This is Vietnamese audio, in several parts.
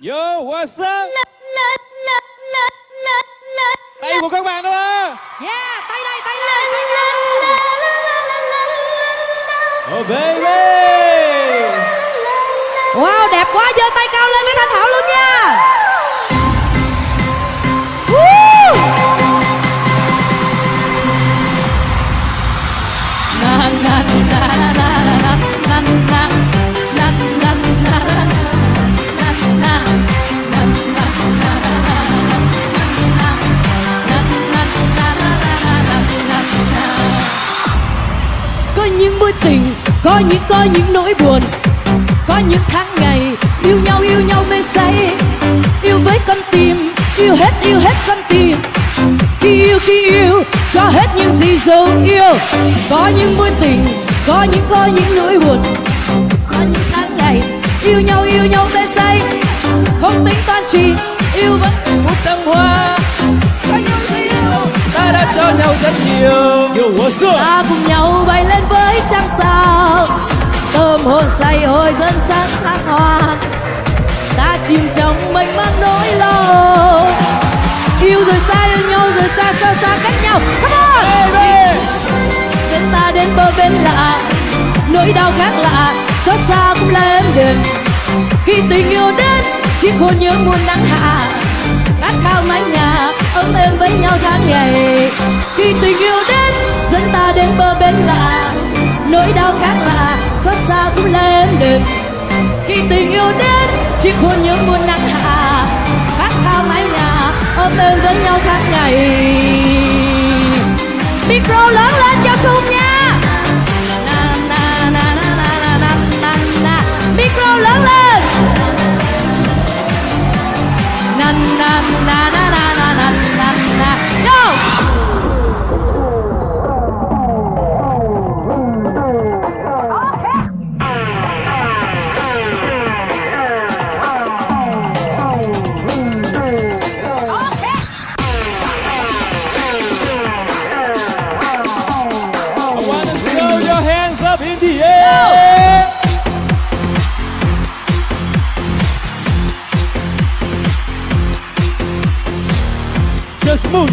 Yo, what's up? Tay của các bạn đâu à? Yeah, tay đây, tay đây, tay đây. Oh baby! Wow, đẹp quá, giơ tay cao mối tình, có những có những nỗi buồn, có những tháng ngày yêu nhau yêu nhau mê say. Yêu với con tim, yêu hết yêu hết con tim. Khi yêu khi yêu, cho hết những gì dấu yêu. Có những mối tình, có những có những nỗi buồn. Có những tháng ngày yêu nhau yêu nhau mê say. Không tính toán chi, yêu vẫn Một tầng hoa. Có nhau ta đã cho nhau rất nhiều. Ta cùng nhau bay lên với trăng sao. Tâm hồn say hồi dân sáng thăng hoa. Ta chìm trong mênh mang nỗi lo. Yêu rồi xa yêu nhau rồi xa xa xa cách nhau. Come on! Dẫn ta đến bờ bên lạ. Nỗi đau khác lạ. Xót xa cũng là em đừng khi tình yêu đến chỉ khổ nhớ muôn nắng hạ ấm êm với nhau tháng ngày. Khi tình yêu đến, dẫn ta đến bờ bên lạ. Nỗi đau khác lạ, xót xa cũng là em đừng khi tình yêu đến, chỉ khổ những muôn nắng hạ. Khát khao mái nhà, ấm êm với nhau tháng ngày.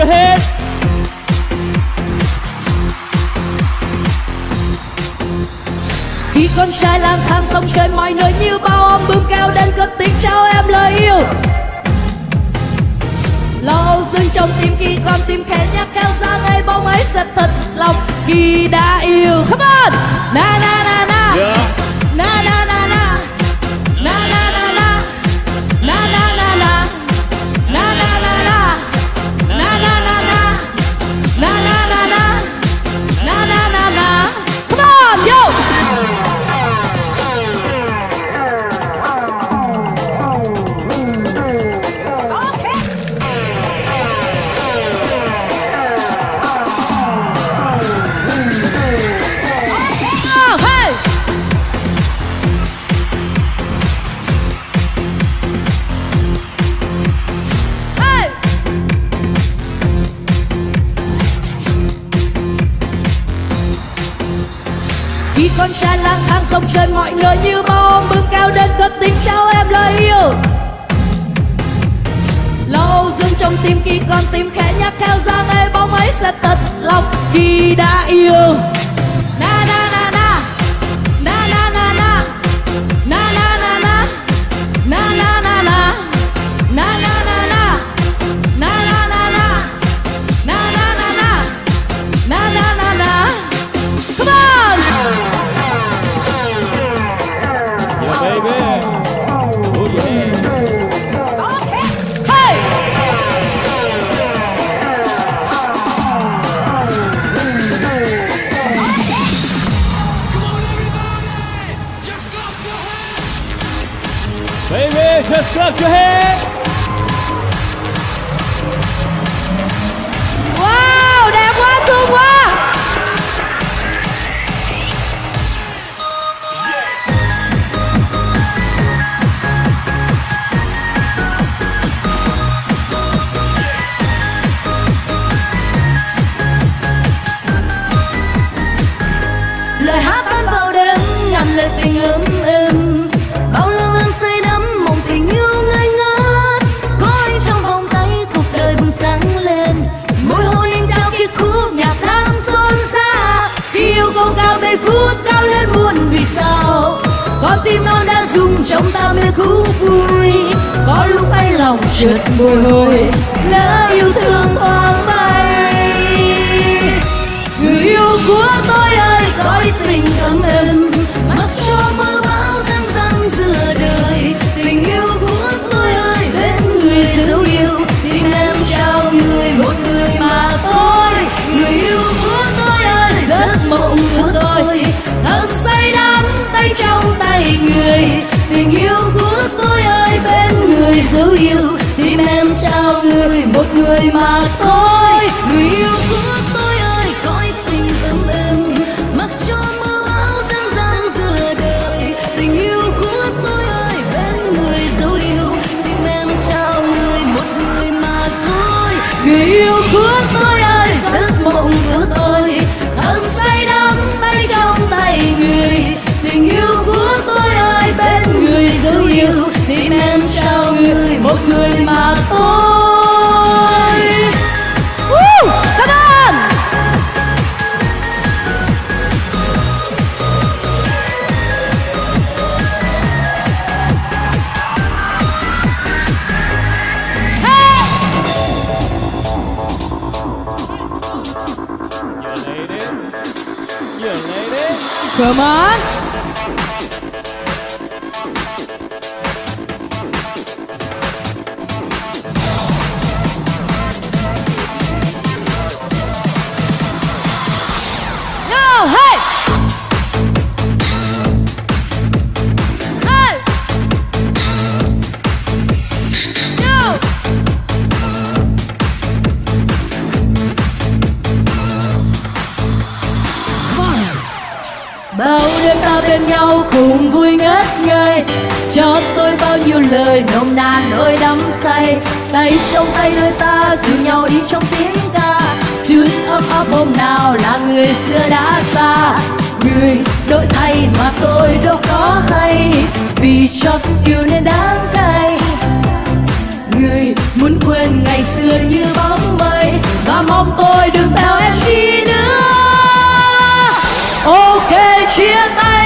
Your head. khi con trai lang thang sông chơi mọi nơi như bao ôm bướm cao đến cất tiếng trao em lời yêu lâu dưng trong tim khi con tim khẽ nhắc theo ra ngay bóng ấy sẽ thật lòng khi đã yêu come on na na na na Yeah. na na na con trai lang thang sông chơi mọi nơi như bao bướm cao đơn cất tính trao em lời yêu. Lâu dưng trong tim khi con tim khẽ nhắc, theo ra ngay bóng ấy sẽ thật lòng khi đã yêu. तरफ़ जो है phút cao lên muôn vì sao? Con tim non đã rung, trong ta mê khúc vui. Có lúc anh lòng trượt bồi hồi lỡ yêu thương hoang mang dấu yêu tim em trao người một người mà thôi. Người yêu của tôi ơi, cõi tình ấm êm, mặc cho mưa bão răng răng giữa đời. Tình yêu của tôi ơi, bên người dấu yêu tim em trao người một người mà thôi. Người yêu của tôi ơi, giấc mộng của tôi thật say đắm tay trong tay người. Tình yêu của tôi ơi, bên người dấu yêu tim em trao người một người mà thôi Woo! Lady. You lady. Come on! Bao đêm ta bên nhau cùng vui ngất ngây. Cho tôi bao nhiêu lời nồng nàn nỗi đắm say. Tay trong tay đôi ta dìu nhau đi trong tiếng ca. Chút ấm áp hôm nào là người xưa đã xa. Người đổi thay mà tôi đâu có hay. Vì cho yêu nên đáng cay. Người muốn quên ngày xưa như bóng mây. Và mong tôi đừng theo em chi nữa. 期待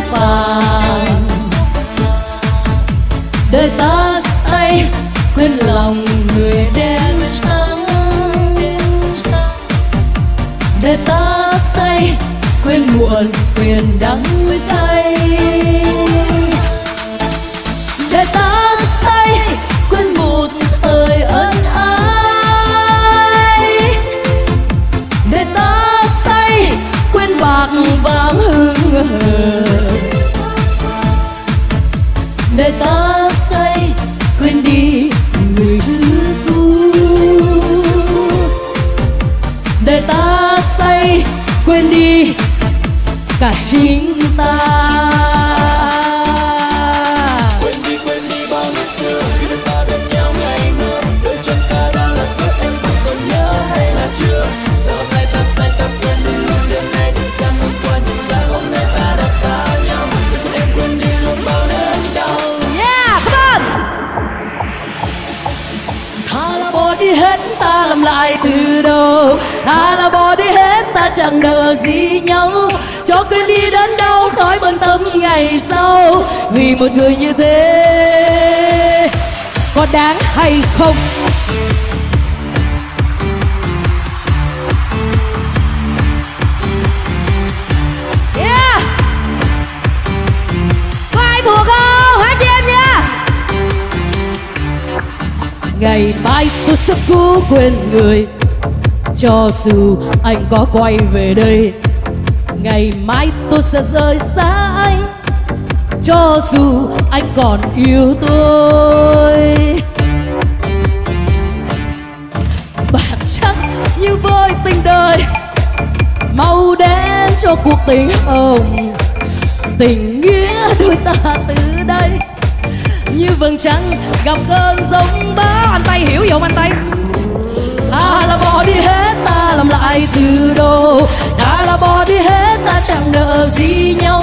phàng. Để ta say, quên lòng người đen trắng. Để ta say, quên muộn phiền đắng. Thà ta là bỏ đi hết, ta chẳng nợ gì nhau. Cho quên đi đến đâu khỏi bận tâm ngày sau. Vì một người như thế, có đáng hay không? Yeah! Không? Hát em nha! Ngày mai tôi sẽ cố quên người. Cho dù anh có quay về đây, Ngày mai tôi sẽ rời xa anh. Cho dù anh còn yêu tôi bạn chắc như với tình đời, Màu đen cho cuộc tình hồng. Tình nghĩa đôi ta từ đây, Như vầng trăng gặp cơn giông bão. Anh tay hiểu không anh tay Ta là bỏ đi hết, ta làm lại từ đầu. Ta là bỏ đi hết, ta chẳng nợ gì nhau.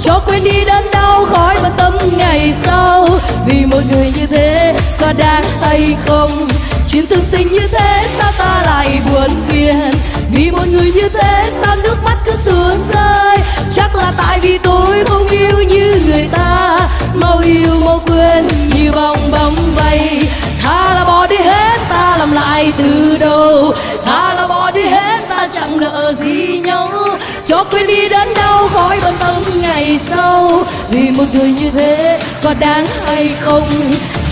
Cho quên đi đớn đau, khói bận tâm ngày sau. Vì một người như thế, có đáng hay không? Chuyện thương tình như thế, sao ta lại buồn phiền? Vì một người như thế, sao nước mắt cứ tuôn rơi? Chắc là tại vì tôi không yêu như người ta. Mau yêu, mau quên, như bong bóng bay. Ta là bỏ đi hết, ta làm lại từ đầu. Ta là bỏ đi hết, ta chẳng nợ gì nhau. Cho quên đi đến đâu khỏi bận tâm ngày sau. Vì một người như thế, có đáng hay không?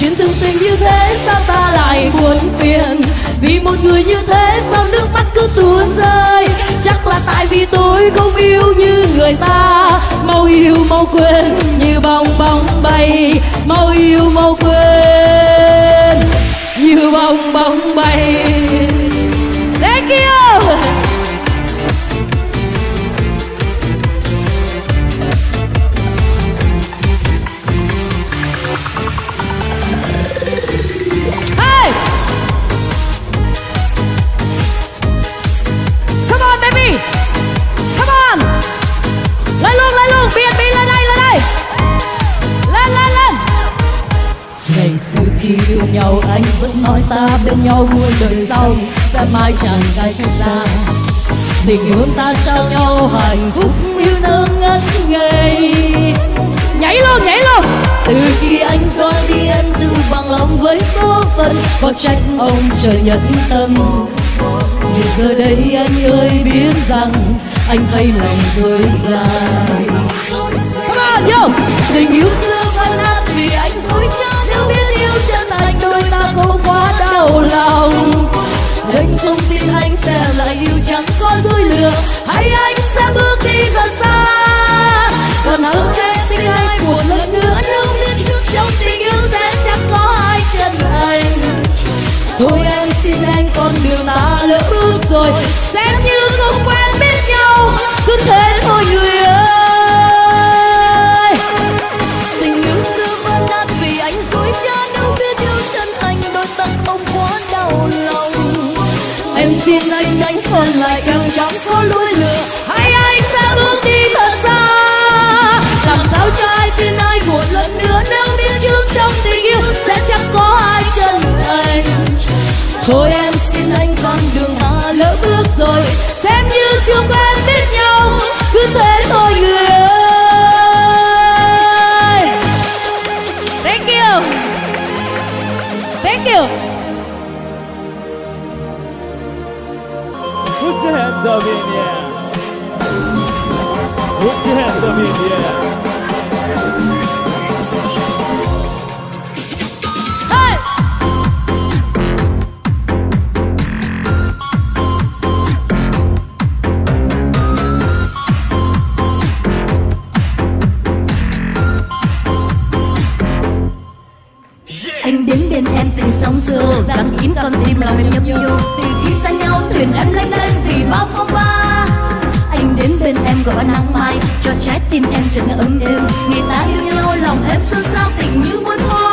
Chuyện thương tình như thế, sao ta lại buồn phiền? Vì một người như thế, sao nước mắt cứ tuôn rơi? Chắc là tại vì tôi không yêu như người ta. Mau yêu, mau quên, như bong bóng bay. Mau yêu, mau quên như bong bóng bay. Thank you. Vẫn nói ta bên nhau muôn đời sau. Sẽ mãi chẳng cách xa. Tình yêu ta trao nhau hạnh phúc yêu thương ngất ngây. Nhảy luôn, nhảy luôn Từ khi anh xóa đi em tự bằng lòng với số phận. Có trách ông trời nhẫn tâm. Nhưng giờ đây anh ơi biết rằng Anh thấy lành rơi dài. Come on, yo! Tình yêu xưa vẫn nát vì anh dối trá Nếu biết chân thành đôi ta không quá đau lòng. Anh không tin anh sẽ lại yêu chẳng có dối lừa. Hay anh sẽ bước đi thật xa? Còn sao trái tim anh một lần nữa, nếu biết trước trong tình yêu sẽ chẳng có ai chân thành. Thôi em xin anh con đường ta lỡ bước rồi, Xem như không quen biết nhau. Cứ rồi, Xem như chưa quen biết nhau, Cứ thế thôi người ơi Thank you Thank you Put your hands up in the air. Put your hands up in the air. Còn tim lòng em nhấp nhô. Từ khi xa nhau, thuyền em lênh đênh vì bao phong ba. Anh đến bên em gọi nắng mai, cho trái tim em chợt ngỡ ấm êm. Người ta yêu nhau, lòng em xôn xao, tình như muôn hoa.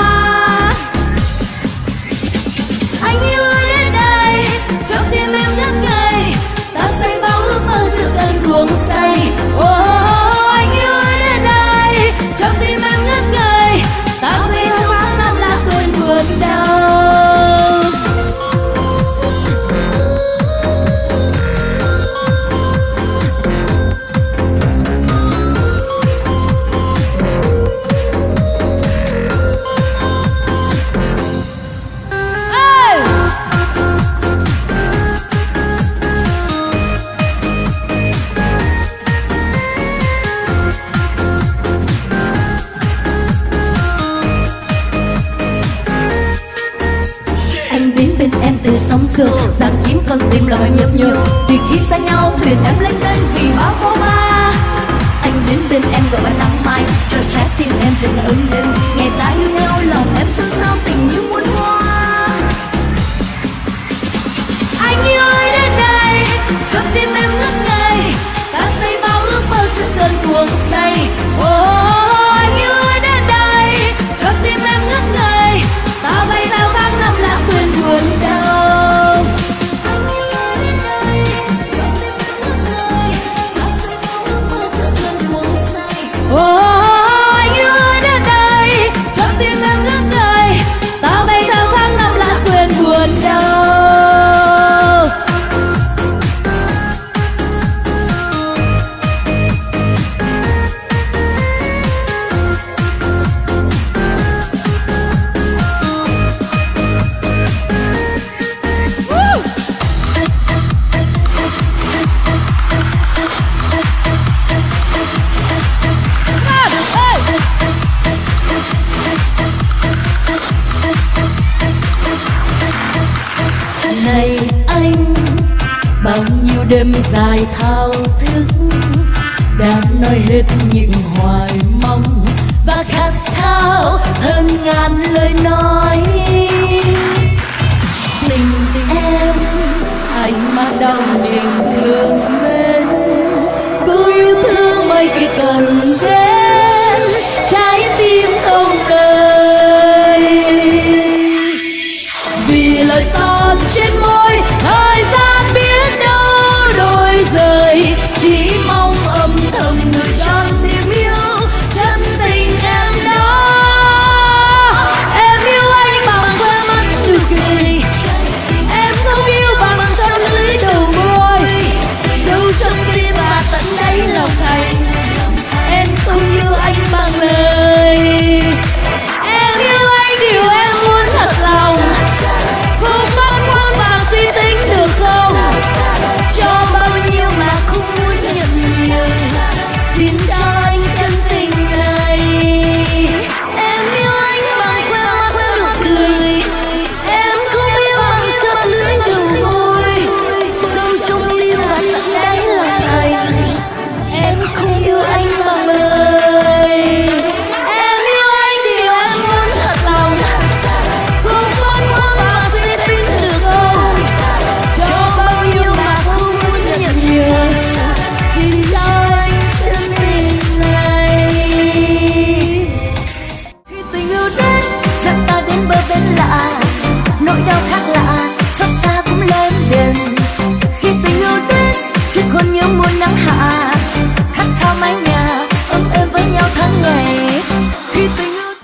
sương rằng kiếm con tim là bài nhấp nhô vì khi xa nhau, thuyền em lên đơn vì bão phố ba. Anh đến bên em gọi ban nắng mai cho trái tim em trở nên ấm lên ngày ta yêu nhau, lòng em xuân sao tình như mưa ngàn lời nói.